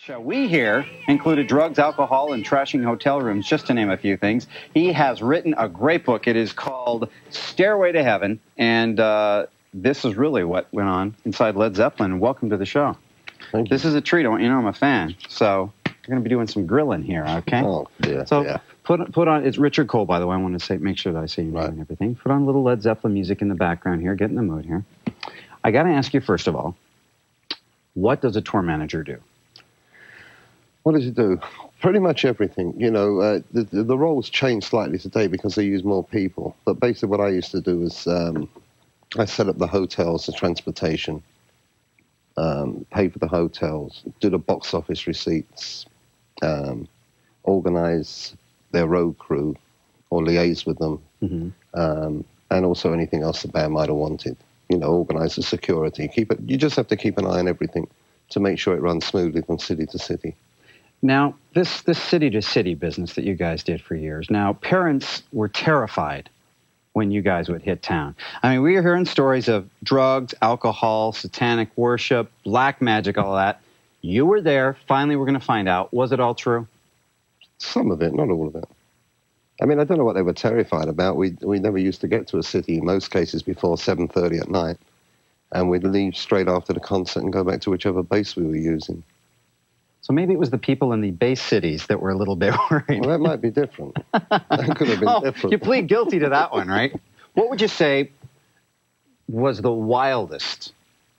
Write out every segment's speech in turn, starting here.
show we here included drugs, alcohol, and trashing hotel rooms, just to name a few things. He has written a great book. It is called Stairway to Heaven, and uh, this is really what went on inside Led Zeppelin. Welcome to the show. Thank you. This is a treat. I want you to know I'm a fan. So we're going to be doing some grilling here, okay? Oh, dear. So yeah. put put on. It's Richard Cole, by the way. I want to say, make sure that I say your name Right. and everything. Put on a little Led Zeppelin music in the background here. Get in the mood here. I got to ask you first of all, what does a tour manager do? What does it do? Pretty much everything. You know, uh, the, the, the roles change slightly today because they use more people. But basically, what I used to do was um, I set up the hotels, the transportation, um, pay for the hotels, do the box office receipts, um, organize their road crew or liaise with them, hmm um, and also anything else the band might have wanted. You know, organize the security. Keep it. You just have to keep an eye on everything to make sure it runs smoothly from city to city. Now, this this city to city business that you guys did for years. Now, parents were terrified when you guys would hit town. I mean, we were hearing stories of drugs, alcohol, satanic worship, black magic, all that. You were there. Finally, we're going to find out. Was it all true? Some of it, not all of it. I mean, I don't know what they were terrified about. We we never used to get to a city in most cases before seven thirty at night, and we'd leave straight after the concert and go back to whichever base we were using. So maybe it was the people in the base cities that were a little bit worried. Well, that might be different. that could have been Oh, different. you plead guilty to that one, right? What would you say was the wildest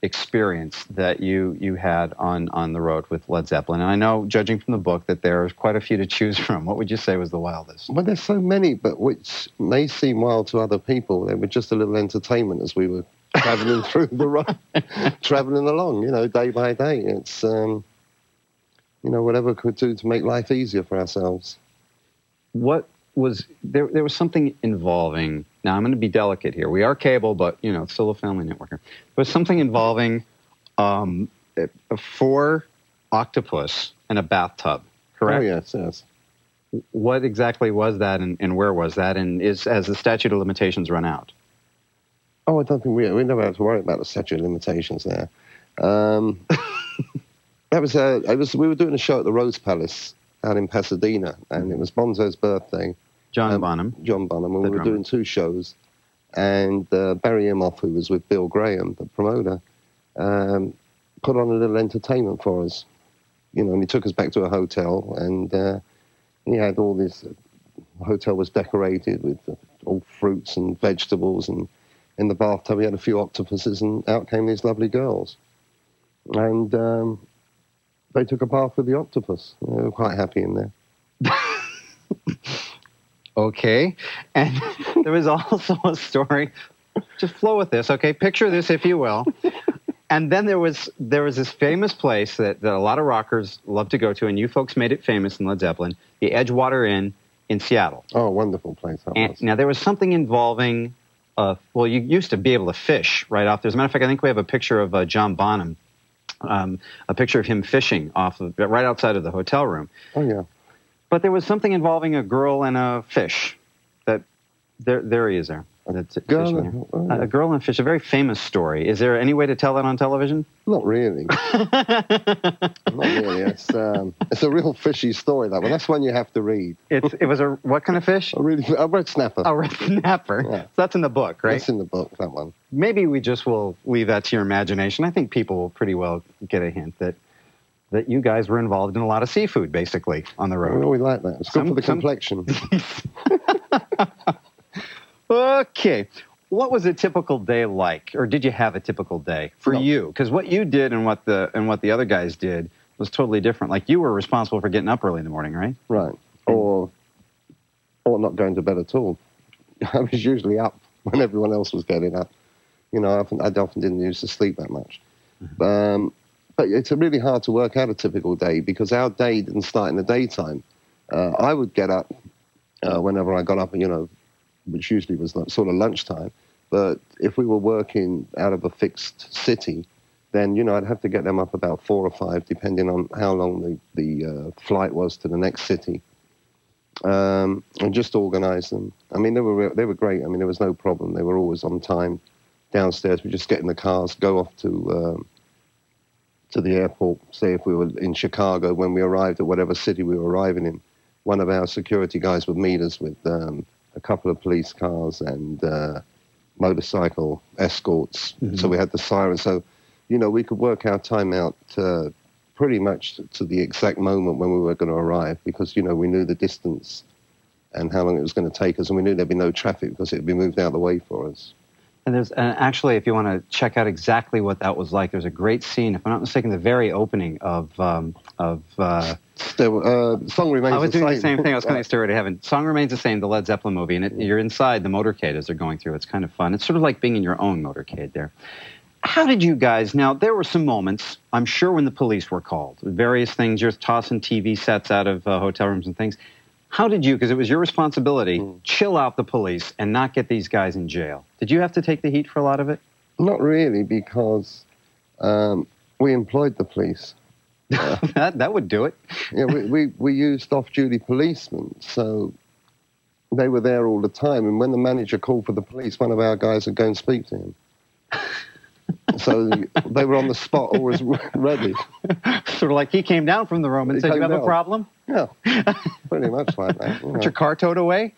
experience that you you had on on the road with Led Zeppelin? And I know, judging from the book, that there's quite a few to choose from. What would you say was the wildest? Well, there's so many, but which may seem wild to other people. They were just a little entertainment as we were traveling through the road, traveling along, you know, day by day. It's, um, you know, whatever we could do to make life easier for ourselves. What was there? There was something involving. Now I'm going to be delicate here. We are cable, but you know, it's still a family network. Here. There was something involving um, four octopus and a bathtub. Correct. Oh, yes, yes. What exactly was that, and, and where was that, and is has the statute of limitations run out? Oh, I don't think we we never have to worry about the statute of limitations there. Um, that was uh, it was we were doing a show at the Rose Palace out in Pasadena, and it was Bonzo's birthday. John Um, Bonham. John Bonham, and we were doing two shows, and uh, Barry Imhoff, who was with Bill Graham, the promoter, um, put on a little entertainment for us. You know, and he took us back to a hotel, and uh, he had all this. The hotel was decorated with uh, all fruits and vegetables, and in the bathtub he had a few octopuses, and out came these lovely girls, and um, they took a bath with the octopus. They were quite happy in there. Okay, and there was also a story. Just flow with this, okay? Picture this, if you will. And then there was there was this famous place that, that a lot of rockers love to go to, and you folks made it famous in Led Zeppelin, the Edgewater Inn in Seattle. Oh, wonderful place that And was. now there was something involving, uh, well, you used to be able to fish right off there. As a matter of fact, I think we have a picture of uh, John Bonham, um, a picture of him fishing off of right outside of the hotel room. Oh yeah. But there was something involving a girl and a fish. That there, there he is. There, That's it, girl and- oh, A- yeah. a girl and fish. A very famous story. Is there any way to tell that on television? Not really. Not really. It's um, it's a real fishy story. That one. That's one you have to read. It's it was a what kind of fish? I really. I read Snapper. A red snapper. Yeah. So that's in the book, right? That's in the book. That one. Maybe we just will leave that to your imagination. I think people will pretty well get a hint that that you guys were involved in a lot of seafood, basically, on the road. always like that. It's good Some- for the some- complexion. Okay. What was a typical day like, or did you have a typical day for No. you? Because what you did and what the and what the other guys did was totally different. Like you were responsible for getting up early in the morning, right? right. Or or not going to bed at all. I was usually up when everyone else was getting up. You know, I often, I often didn't used to sleep that much. Um, but it's really hard to work out a typical day because our day didn't start in the daytime. Uh, I would get up uh, whenever I got up, you know, which usually was like sort of lunchtime. But if we were working out of a fixed city, then you know I'd have to get them up about four or five, depending on how long the the uh, flight was to the next city, um, and just organise them. I mean, they were they were great. I mean, there was no problem. They were always on time. Downstairs, we just get in the cars, go off to um, to the airport, say if we were in Chicago, when we arrived at whatever city we were arriving in, one of our security guys would meet us with um, a couple of police cars and uh, motorcycle escorts. Mhm. So we had the siren. So, you know, we could work our time out uh, pretty much to the exact moment when we were going to arrive because, you know, we knew the distance and how long it was going to take us, and we knew there'd be no traffic because it would be moved out of the way for us. And there's and actually, if you want to check out exactly what that was like, there's a great scene. If I'm not mistaken, the very opening of um, of uh, Still, uh, song remains the Same. I was the doing same. the same thing. I was going to Stairway to Heaven. Song remains the same. The Led Zeppelin movie, and it, you're inside the motorcade as they're going through. It's kind of fun. It's sort of like being in your own motorcade there. How did you guys? Now there were some moments. I'm sure when the police were called, various things. You're tossing TV sets out of uh, hotel rooms and things. How did you? Because it was your responsibility. Mm. Chill out the police and not get these guys in jail. Did you have to take the heat for a lot of it? Not really, because um, we employed the police. that that would do it. Yeah, we, we, we used off-duty policemen, so they were there all the time. And when the manager called for the police, one of our guys would go and speak to him. so they were on the spot, always ready. sort of like he came down from the room and He said, "You have a problem? Yeah, pretty much like that. You know. your car towed away?"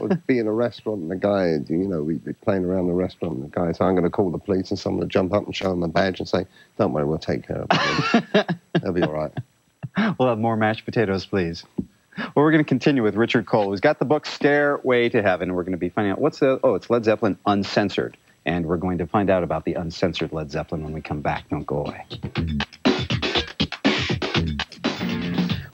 would be in a restaurant and the guy, you know, we'd be playing around the restaurant and the guy said, I'm going to call the police and someone would jump up and show him a badge and say, don't worry, we'll take care of it. They'll be all right. We'll have more mashed potatoes, please. Well, we're going to continue with Richard Cole, who's got the book Stairway to Heaven. We're going to be finding out what's the, oh, it's Led Zeppelin Uncensored. And we're going to find out about the uncensored Led Zeppelin when we come back. Don't go away.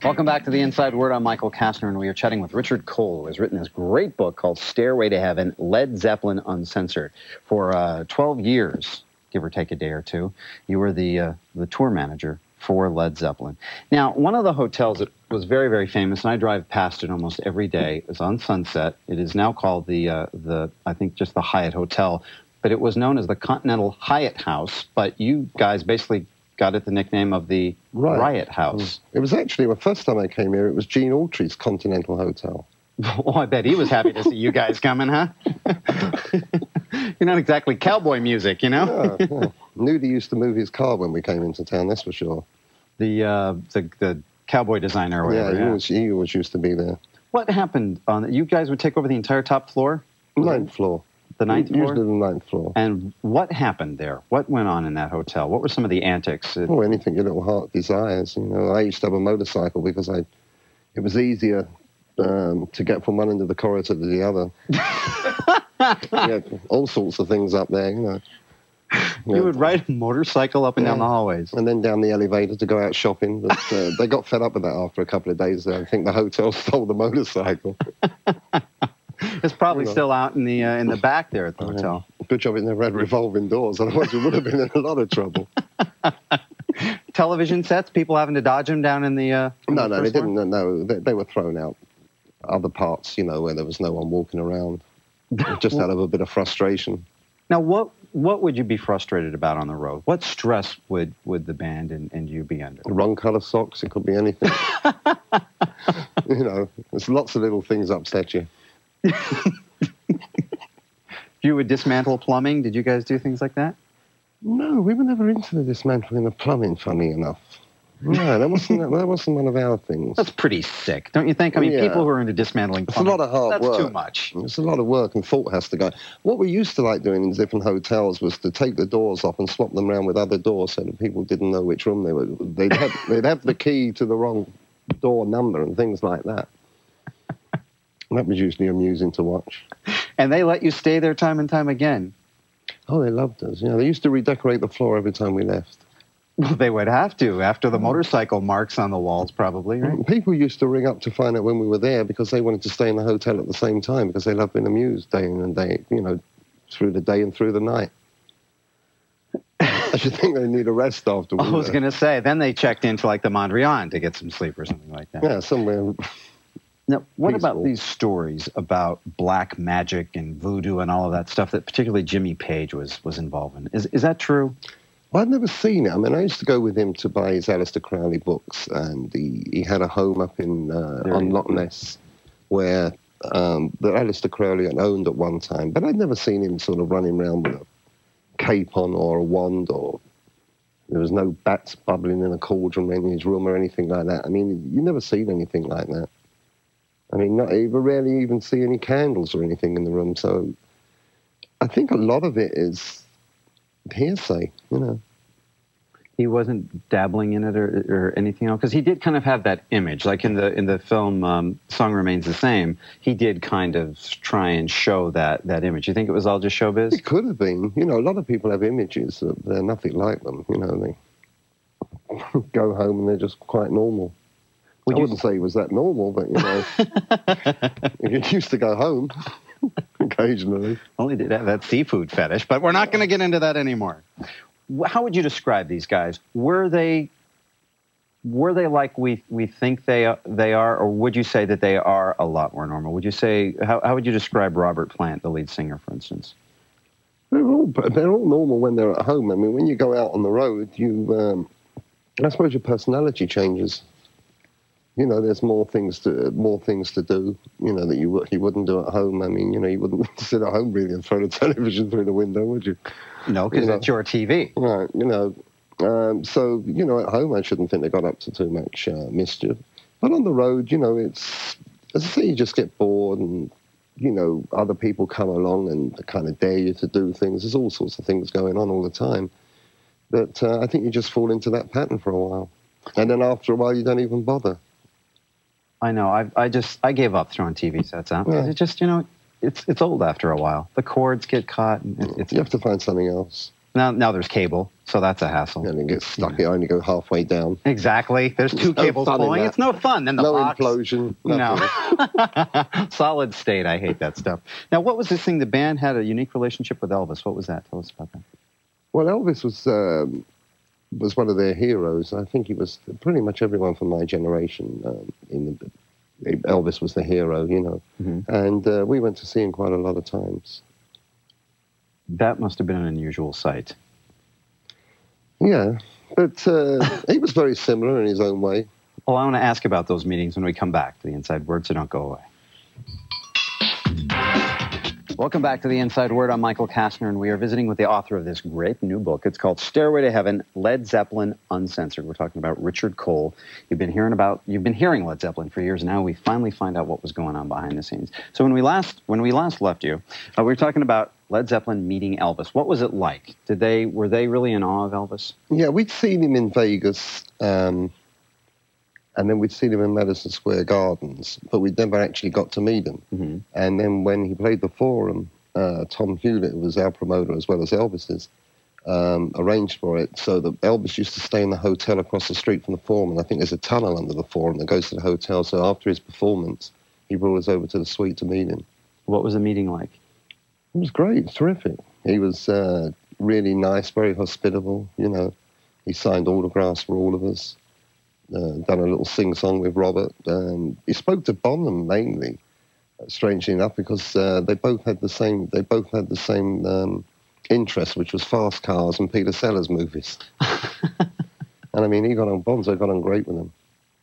Welcome back to the Inside Word. I'm Michael Kastner, and we are chatting with Richard Cole, who has written this great book called Stairway to Heaven Led Zeppelin Uncensored. For uh, 12 years, give or take a day or two, you were the, uh, the tour manager for Led Zeppelin. Now, one of the hotels that was very, very famous, and I drive past it almost every day, is on Sunset. It is now called the, uh, the I think, just the Hyatt Hotel, but it was known as the Continental Hyatt House. But you guys basically got it the nickname of the Right. Riot House. It was actually, the first time I came here, it was Gene Autry's Continental Hotel. well, I bet he was happy to see you guys coming, huh? You're not exactly cowboy music, you know. Yeah, yeah. Nudie used to move his car when we came into town, that's for sure. The uh, the the cowboy designer or Yeah, he, yeah. always, he always used to be there. What happened on? You guys would take over the entire top floor, Ninth floor. The ninth Usually floor. the ninth floor. And what happened there? What went on in that hotel? What were some of the antics? Oh, anything your little heart desires. You know, I used to have a motorcycle because I, it was easier um, to get from one end of the corridor to the other. yeah, all sorts of things up there, you know. You Yeah. would ride a motorcycle up and down the hallways. And then down the elevator to go out shopping. But uh, they got fed up with that after a couple of days. I think the hotel stole the motorcycle. It's probably still out in the uh, in the back there at the hotel. Good job in the red revolving doors, otherwise we would have been in a lot of trouble. Television sets, people having to dodge them down in the. Uh, in No, the no, they didn't. No, they, they were thrown out. Other parts, you know, where there was no one walking around, just out of a bit of frustration. Now, what what would you be frustrated about on the road? What stress would would the band and, and you be under? Wrong colour socks. It could be anything. you know, there's lots of little things upset you. You would dismantle plumbing. Did you guys do things like that? No, we were never into the dismantling of plumbing. Funny enough. No, that wasn't that wasn't one of our things. That's pretty sick, don't you think? I mean, Yeah. people who are into dismantling plumbing, It's a lot of hard that's work. too much. It's a lot of work and thought has to go. What we used to like doing in different hotels was to take the doors off and swap them around with other doors so that people didn't know which room they were. They'd have, they'd have the key to the wrong door number and things like that. That was usually amusing to watch. And they let you stay there time and time again. Oh, they loved us. You know, they used to redecorate the floor every time we left. Well, they would have to after Mm. the motorcycle marks on the walls, probably, right? People used to ring up to find out when we were there because they wanted to stay in the hotel at the same time because they loved being amused day in and day, you know, through the day and through the night. I should think they need a rest after. I was going to say, then they checked into like the Mondrian to get some sleep or something like that. Yeah, somewhere. Now, what about these stories about black magic and voodoo and all of that stuff that particularly Jimmy Page was was involved in? Is is that true? Well, I'd never seen it. I mean, I used to go with him to buy his Aleister Crowley books, and he, he had a home up in uh, on Loch Ness where um, that Aleister Crowley had owned at one time. But I'd never seen him sort of running around with a cape on or a wand or There was no bats bubbling in a cauldron in his room or anything like that. I mean, you never seen anything like that. I mean, not, you rarely even see any candles or anything in the room. So I think a lot of it is hearsay, you know. He wasn't dabbling in it or, or anything else? Because he did kind of have that image. Like in the in the film um, song remains the same he did kind of try and show that that image. You think it was all just showbiz? It could have been. You know a lot of people have images that they're nothing like them you know they go home and they're just quite normal Would I wouldn't say he was that normal, but you know, he used to go home occasionally. Only did have that seafood fetish, but we're not going to get into that anymore how would you describe these guys? Were they were they like we we think they they are, or would you say that they are a lot more normal? Would you say how how would you describe Robert Plant, the lead singer, for instance? They're all they're all normal when they're at home. I mean, when you go out on the road, you um, I suppose your personality changes. You know, there's more things to more things to do. You know that you you wouldn't do at home. I mean, you know, you wouldn't sit at home really and throw the television through the window, would you? No, because it's your TV. Right, you know. Um, so, you know, at home, I shouldn't think they got up to too much uh, mischief. But on the road, you know, it's, as I say, you just get bored and, you know, other people come along and kind of dare you to do things. There's all sorts of things going on all the time. But uh, I think you just fall into that pattern for a while. And then after a while, you don't even bother. I know. I, I just, I gave up throwing TV sets out. Yeah. It just, you know, it's it's old after a while. The cords get caught. And it's, you have to find something else. Now, now there's cable, so that's a hassle. And it gets stuck. Yeah. You only go halfway down. Exactly. There's two cables pulling. It's no fun. Then the no box. implosion. No. Solid state. I hate that stuff. Now, what was this thing? The band had a unique relationship with Elvis. What was that? Tell us about that. Well, Elvis was um, was one of their heroes. I think he was pretty much everyone from my generation um, in the Elvis was the hero, you know. Mm-hmm. And uh, we went to see him quite a lot of times. That must have been an unusual sight. Yeah, but uh, he was very similar in his own way. Well, I want to ask about those meetings when we come back to the Inside Word, so don't go away. Welcome back to the Inside Word. I'm Michael Kastner, and we are visiting with the author of this great new book. It's called Stairway to Heaven: Led Zeppelin Uncensored. We're talking about Richard Cole. You've been hearing about you've been hearing Led Zeppelin for years now. We finally find out what was going on behind the scenes. So when we last when we last left you, uh, we were talking about Led Zeppelin meeting Elvis. What was it like? Did they were they really in awe of Elvis? Yeah, we'd seen him in Vegas. Um, and then we'd seen him in Madison Square Gardens, but we'd never actually got to meet him. Mm-hmm. And then when he played the Forum, uh, Tom Hulett, who was our promoter as well as Elvis's, um, arranged for it so that Elvis used to stay in the hotel across the street from the Forum, and I think there's a tunnel under the Forum that goes to the hotel. So after his performance, he brought us over to the suite to meet him. What was the meeting like? It was great, terrific. He was uh, really nice, very hospitable. You know, he signed autographs for all of us uh, done a little sing song with Robert. and he spoke to Bonham mainly, uh, strangely enough, because uh, they both had the same. They both had the same um, interest, which was fast cars and Peter Sellers movies. and I mean, he got on. Bonzo got on great with him.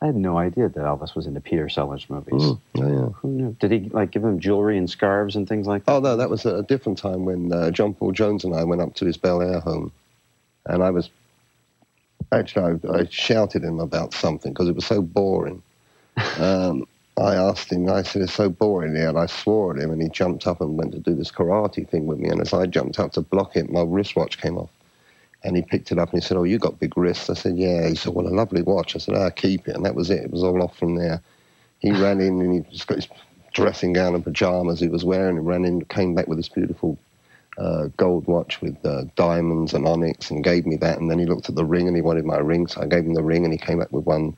I had no idea that Elvis was into Peter Sellers movies. Mm, yeah, yeah. Who knew? Did he like give him jewelry and scarves and things like that? Oh no, that was a different time when uh, John Paul Jones and I went up to his Bel Air home, and I was actually, I, I shouted him about something because it was so boring. Um, I asked him, I said, it's so boring here, and I swore at him, and he jumped up and went to do this karate thing with me, and as I jumped up to block it, my wristwatch came off. And he picked it up and he said, oh, you got big wrists. I said, yeah. He said, well, a lovely watch. I said, I'll keep it. And that was it. It was all off from there. He ran in and he just got his dressing gown and pajamas he was wearing. He ran in, came back with this beautiful uh, gold watch with uh, diamonds and onyx and gave me that. And then he looked at the ring and he wanted my ring, so I gave him the ring and he came back with one,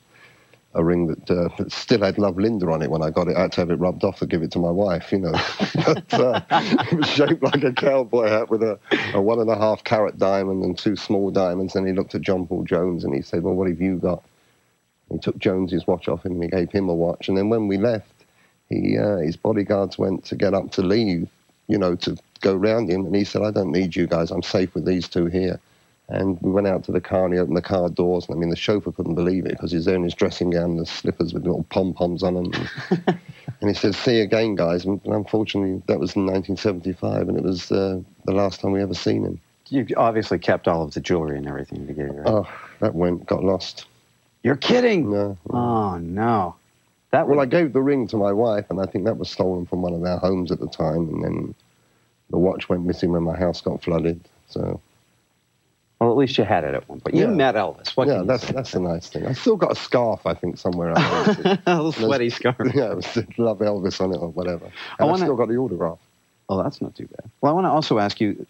a ring that, uh, that still had Love Linda on it when I got it. I had to have it rubbed off to give it to my wife, you know. but uh, it was shaped like a cowboy hat with a, a one and a half carat diamond and two small diamonds. And he looked at John Paul Jones and he said, well, what have you got? He took Jones's watch off him and he gave him a watch. And then when we left, he, uh, his bodyguards went to get up to leave, you know, to go round him, and he said, I don't need you guys. I'm safe with these two here. And we went out to the car and he opened the car doors. And I mean, the chauffeur couldn't believe it because he's there in his dressing gown and the slippers with little pom poms on them. And, and, he said, See you again, guys. And unfortunately, that was in 1975, and it was uh, the last time we ever seen him. You obviously kept all of the jewelry and everything together. Right? Oh, that went got lost. You're kidding? No. Oh no. That Well, I gave the ring to my wife, and I think that was stolen from one of our homes at the time. And then the watch went missing when my house got flooded. So well, at least you had it at one point. But you Yeah. met Elvis. What yeah, that's say? that's a nice thing. I still got a scarf, I think, somewhere. I a little sweaty scarf. yeah, it was Love Elvis on it or whatever. I And I, wanna- still got the autograph. Oh, that's not too bad. Well, I want to also ask you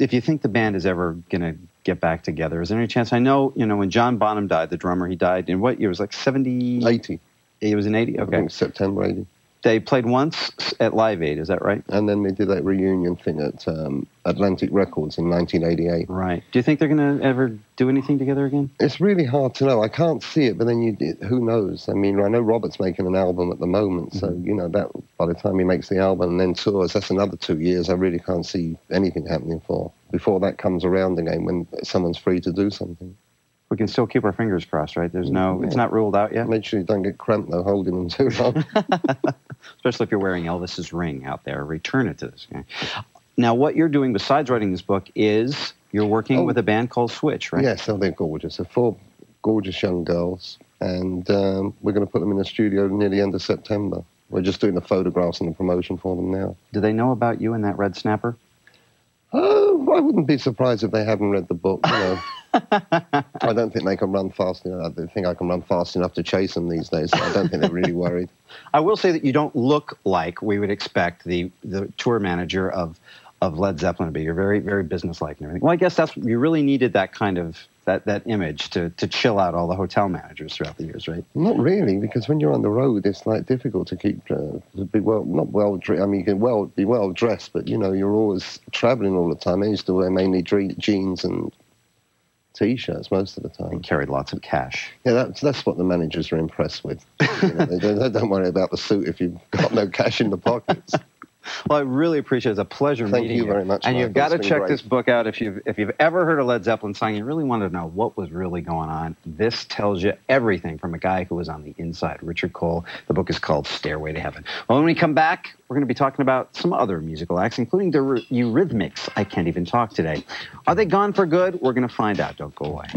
if you think the band is ever going to get back together. Is there any chance? I know, you know, when John Bonham died, the drummer, he died in what year? It was like 70. 80. He was in 80? I Okay. think September 80. They played once at Live Aid, is that right? And then they did that reunion thing at um, Atlantic Records in 1988. Right. Do you think they're going to ever do anything together again? It's really hard to know. I can't see it, but then you, who knows? I mean, I know Robert's making an album at the moment, so Mm-hmm. you know that by the time he makes the album and then tours, that's another two years. I really can't see anything happening for before that comes around again when someone's free to do something. We can still keep our fingers crossed, right? There's no, it's not ruled out yet, Make sure you don't get cramped though, holding them too long. especially if you're wearing Elvis's ring out there. Return it to this guy. Now, what you're doing besides writing this book is you're working Oh. with a band called Switch, right? Yes, oh, they're gorgeous. They're four gorgeous young girls, and um, we're going to put them in the studio near the end of September. We're just doing the photographs and the promotion for them now. Do they know about you and that red snapper? Oh, I wouldn't be surprised if they haven't read the book. You know, I don't think they can run fast enough. I don't think I can run fast enough to chase them these days. So I don't think they're really worried. I will say that you don't look like we would expect the, the tour manager of, of Led Zeppelin to be. You're very, very businesslike and everything. Well, I guess that's you really needed that kind of that, that image to, to chill out all the hotel managers throughout the years, right? Not really, because when you're on the road, it's like difficult to keep uh, to be well, not well dressed. I mean, you can well be well dressed, but you know, you're always traveling all the time. I used to wear mainly jeans and t-shirts most of the time. And carried lots of cash. Yeah, that's that's what the managers are impressed with. You know, they, don't- they don't worry about the suit if you've got no cash in the pockets. Well, I really appreciate it. It's a pleasure Thank meeting you Thank you very much, And you've got to check great. this book out if you've if you've ever heard a Led Zeppelin song. You really want to know what was really going on. This tells you everything from a guy who was on the inside, Richard Cole. The book is called Stairway to Heaven. Well, when we come back, we're going to be talking about some other musical acts, including the Eurythmics. I can't even talk today. Are they gone for good? We're going to find out. Don't go away.